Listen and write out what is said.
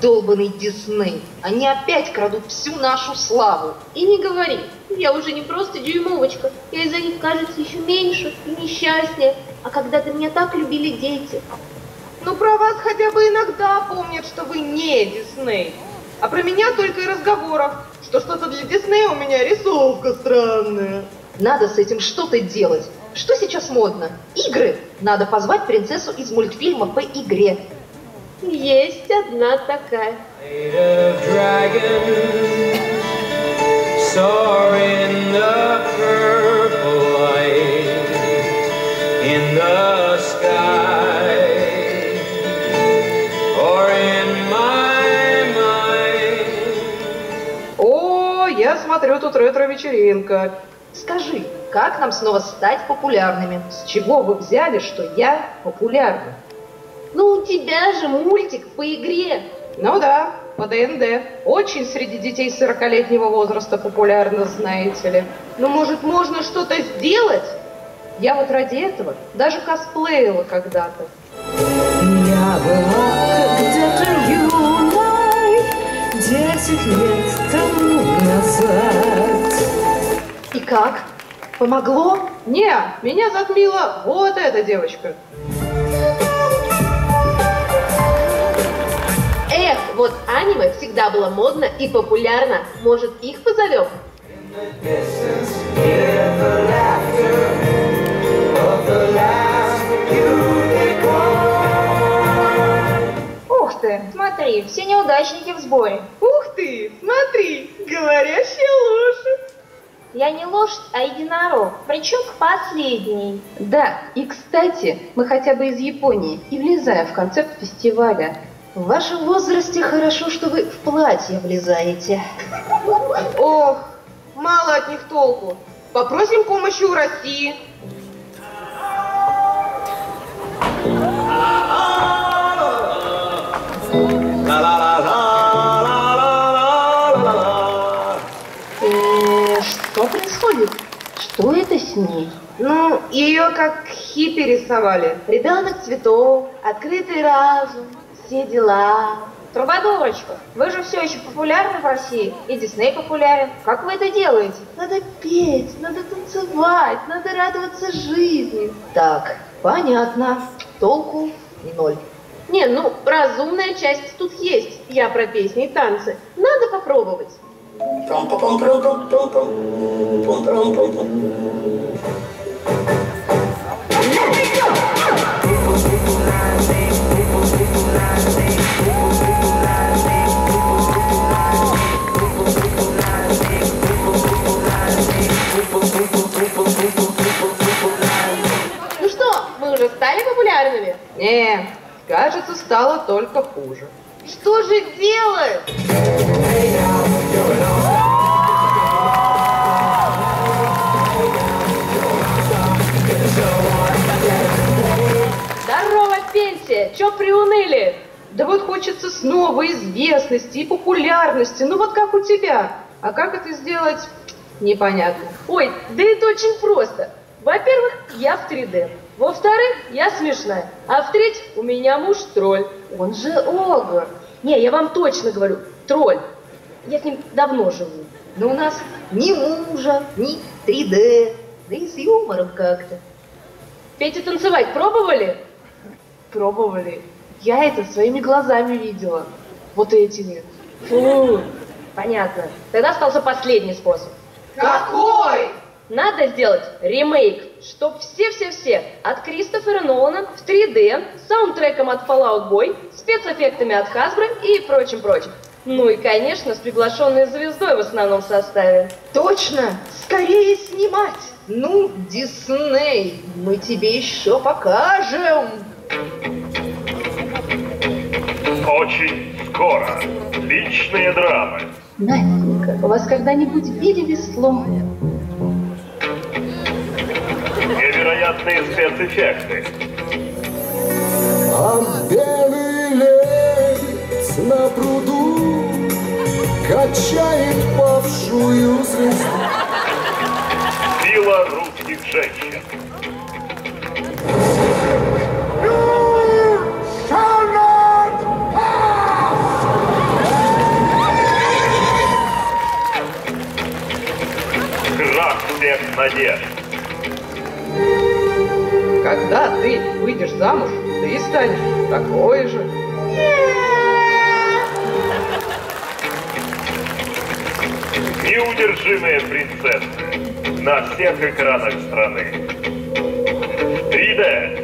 долбанный Дисней. Они опять крадут всю нашу славу. И не говори, я уже не просто дюймовочка, я из-за них, кажется, еще меньше и несчастнее. А когда-то меня так любили дети. Ну, про вас хотя бы иногда помнят, что вы не Дисней. А про меня только и разговоров, что что-то для Диснея у меня рисовка странная. Надо с этим что-то делать. Что сейчас модно? Игры. Надо позвать принцессу из мультфильма по игре. Есть одна такая. О, я смотрю, тут ретро-вечеринка. Скажи, как нам снова стать популярными? С чего вы взяли, что я популярна? Ну, у тебя же мультик по игре. Ну да, по ДНД. Очень среди детей 40-летнего возраста популярно, знаете ли. Ну, может, можно что-то сделать? Я вот ради этого даже косплеила когда-то. Я была где-то юной, десять лет тому назад. И как? Помогло? Не, меня затмила вот эта девочка. Вот аниме всегда было модно и популярно. Может, их позовем? Ух ты, смотри, все неудачники в сборе. Ух ты, смотри, говорящая лошадь. Я не лошадь, а единорог, причем последний. Да, и кстати, мы хотя бы из Японии и влезаем в концепт фестиваля. В вашем возрасте хорошо, что вы в платье влезаете. Ох, мало от них толку. Попросим помощи у России. Э, что происходит? Что это с ней? Ну, ее как хиппи рисовали. Ребенок цветов, открытый разум, все дела. Трубадурочка, вы же все еще популярны в России, и Дисней популярен. Как вы это делаете? Надо петь, надо танцевать, надо радоваться жизни. Так, понятно. Толку ноль. Не, ну, разумная часть тут есть. Я про песни и танцы. Надо попробовать. Стало только хуже. Что же делать? Здорово, пенсия! Чё приуныли? Да вот хочется снова известности и популярности, ну вот как у тебя. А как это сделать, непонятно. Ой, да это очень просто. Во-первых, я в 3D. Во-вторых, я смешная. А в-третьих, у меня муж тролль. Он же огр. Не, я вам точно говорю, тролль. Я с ним давно живу. Но у нас ни мужа, ни 3D, да и с юмором как-то. Петя танцевать пробовали? Пробовали. Я это своими глазами видела. Вот этими. Фу, понятно. Тогда остался последний способ. Какой? Надо сделать ремейк, чтоб все-все-все от Кристофера Нолана в 3D, с саундтреком от Fallout Boy, спецэффектами от Hasbro и прочим-прочим. Ну и, конечно, с приглашенной звездой в основном составе. Точно! Скорее снимать! Ну, Дисней, мы тебе еще покажем! Очень скоро. Личные драмы. Настенька, вас когда-нибудь били веслом? современные спецэффекты. А белый лебедь на пруду Качает павшую звезду. Сила русских женщин. Крах всех надежд когда ты выйдешь замуж, ты станешь такой же. Неудержимая принцесса на всех экранах страны. 3D